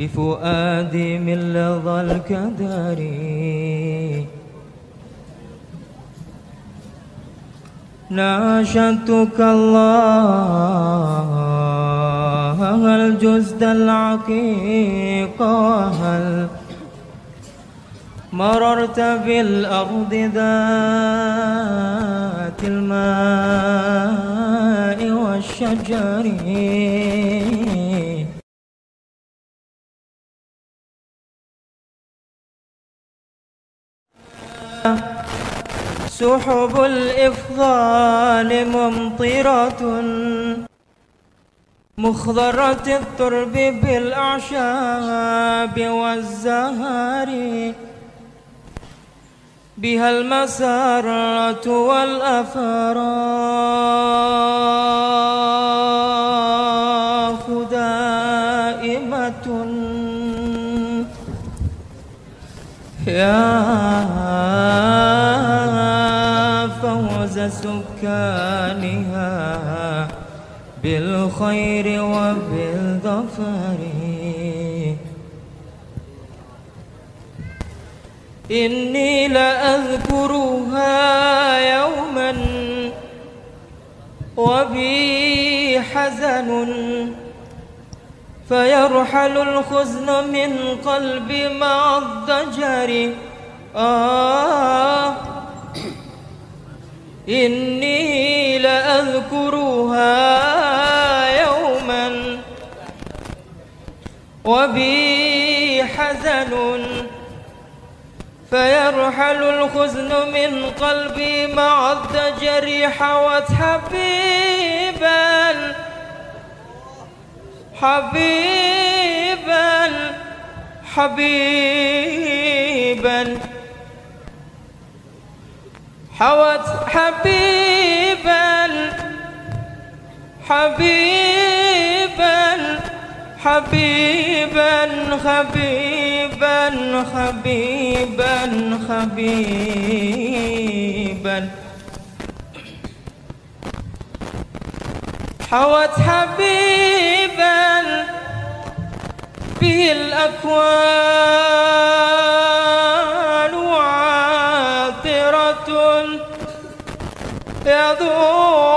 بفؤادي من لظى الكدر. ناشدتك الله هل جزت العقيق وهل مررت بالأرض ذات الماء والشجر؟ سحب الإفضال ممطرة. مخضرة الترب بالأعشاب والزهر بها المسرة والأفراح دائمة. يا سكانها بالخير وبالظفر إني لأذكرها يوما وبي حزن فيرحل الخزن من قلبي مع الضجر. آه إني لأذكرها يوما وبي حزن فيرحل الخزن من قلبي مع الضجر حوت حبيبا حبيبا حبيبا. حوت حبيبا حبيبا حبيبا حبيبا حبيبا حبيبا حوت حبيبا به الأكوان. عاطرة يذور